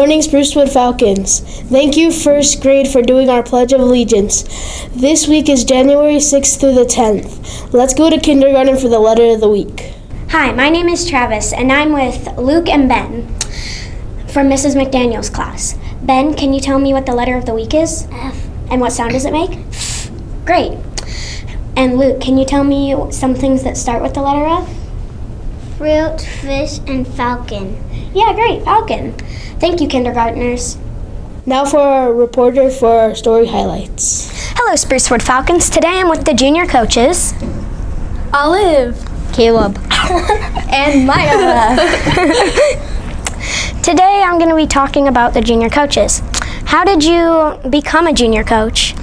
morning, Sprucewood Falcons. Thank you, first grade, for doing our Pledge of Allegiance. This week is January 6th through the 10th. Let's go to kindergarten for the letter of the week. Hi, my name is Travis, and I'm with Luke and Ben from Mrs. McDaniel's class. Ben, can you tell me what the letter of the week is? F. And what sound does it make? Great. And Luke, can you tell me some things that start with the letter F? Fruit, fish, and falcon. Yeah, great, falcon. Thank you, kindergartners. Now for our reporter for our story highlights. Hello, Sprucewood Falcons. Today I'm with the junior coaches. Olive. Caleb. and Maya. Today I'm going to be talking about the junior coaches. How did you become a junior coach?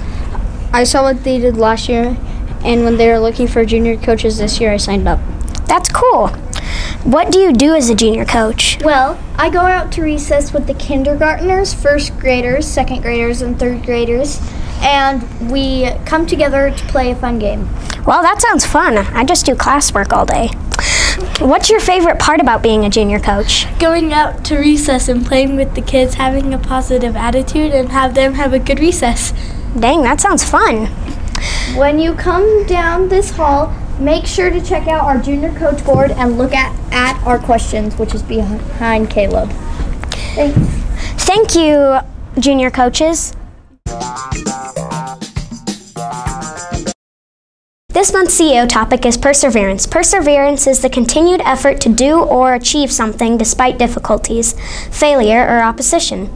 I saw what they did last year, and when they were looking for junior coaches this year, I signed up. That's cool. What do you do as a junior coach? Well, I go out to recess with the kindergartners, first graders, second graders, and third graders, and we come together to play a fun game. Well, that sounds fun. I just do classwork all day. What's your favorite part about being a junior coach? Going out to recess and playing with the kids, having a positive attitude, and have them have a good recess. Dang, that sounds fun. When you come down this hall, make sure to check out our junior coach board and look at, at our questions, which is behind Caleb. Thanks. Thank you, junior coaches. This month's CEO topic is perseverance. Perseverance is the continued effort to do or achieve something despite difficulties, failure, or opposition.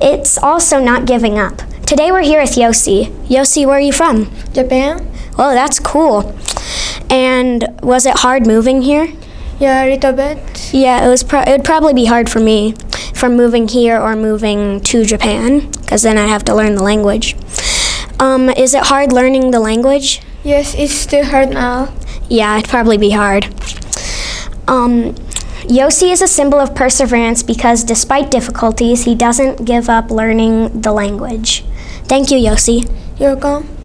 It's also not giving up. Today we're here with Yossi. Yossi, where are you from? Japan. Oh, that's cool. And was it hard moving here? Yeah, a little bit. Yeah, it was. Pro- it would probably be hard for me, from moving here or moving to Japan, because then I'd have to learn the language. Um, is it hard learning the language? Yes, it's still hard now. Yeah, it'd probably be hard. Um, Yossi is a symbol of perseverance because despite difficulties, he doesn't give up learning the language. Thank you, Yossi. You're welcome.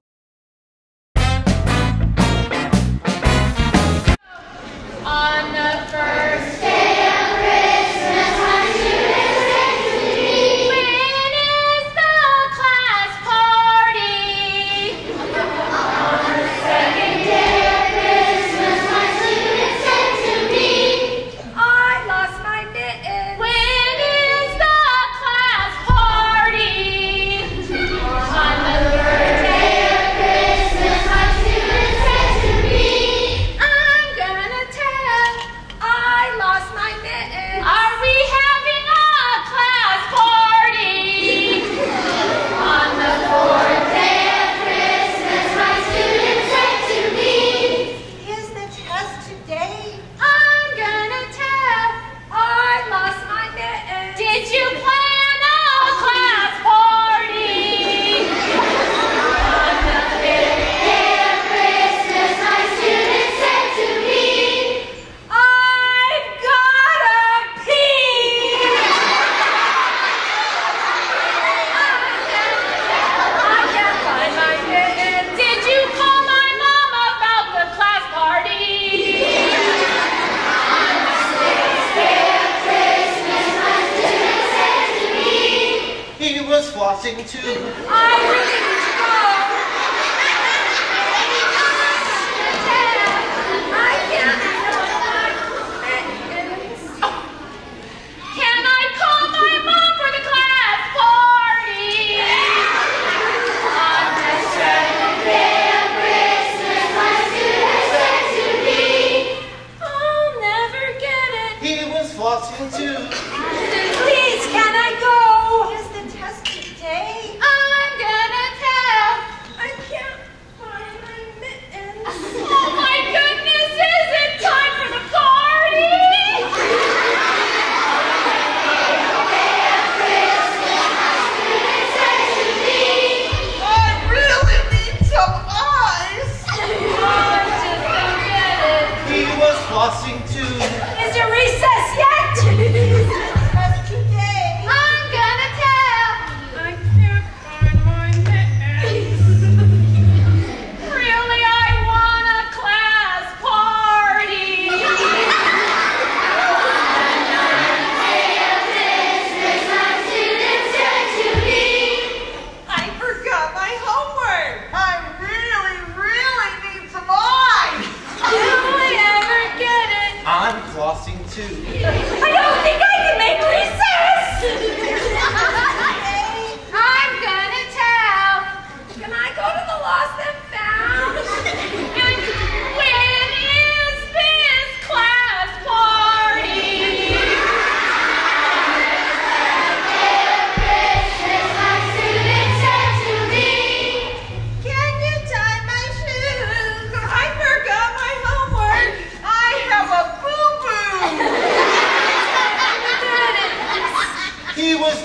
costume too.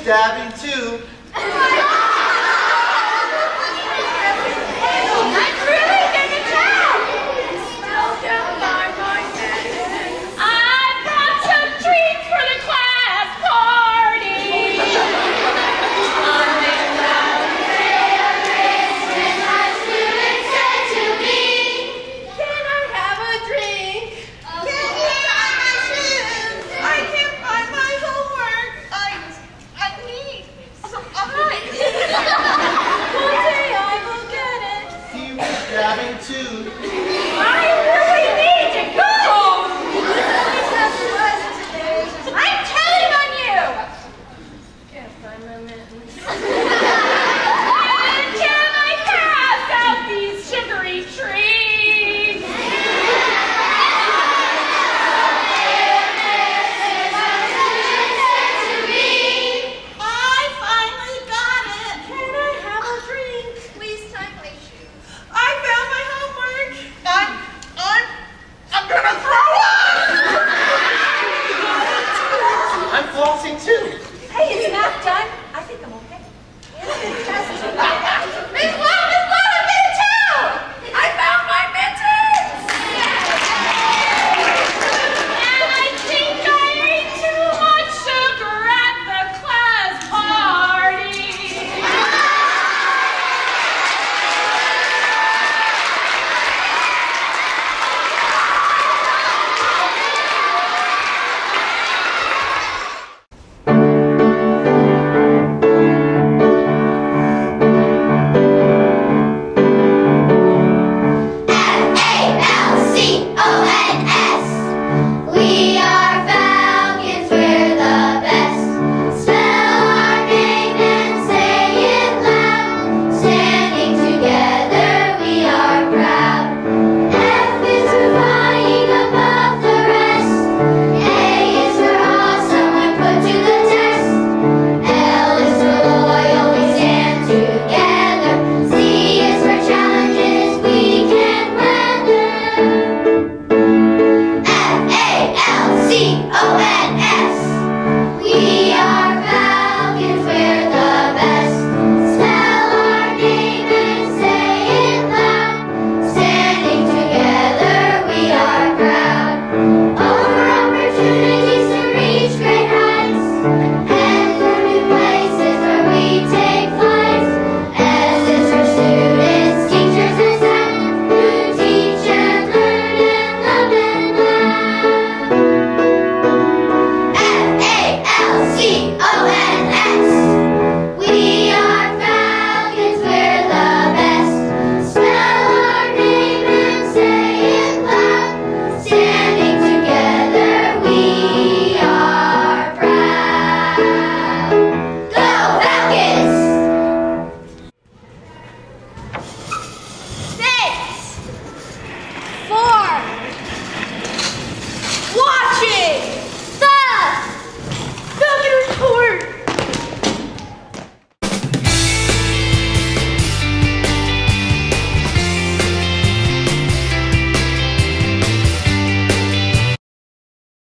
dabbing One day